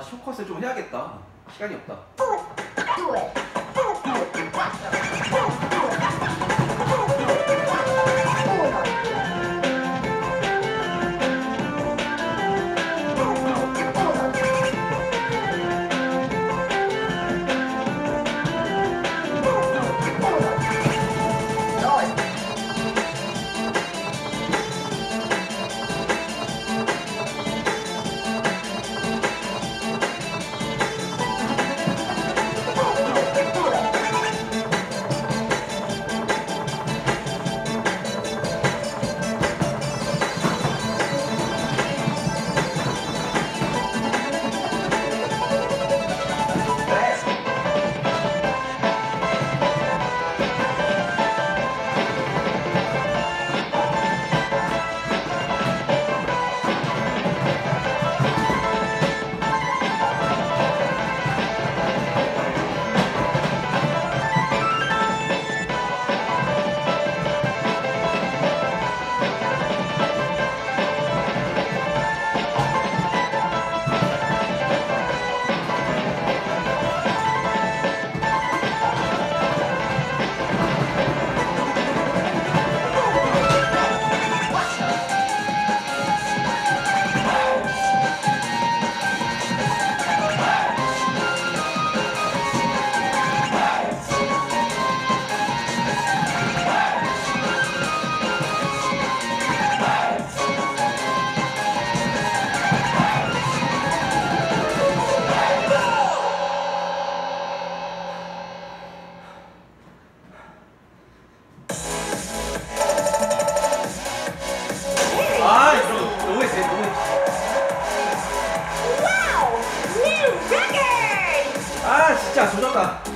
쇼컷을 좀 해야겠다. 시간이 없다. Do it. 진짜 조졌다.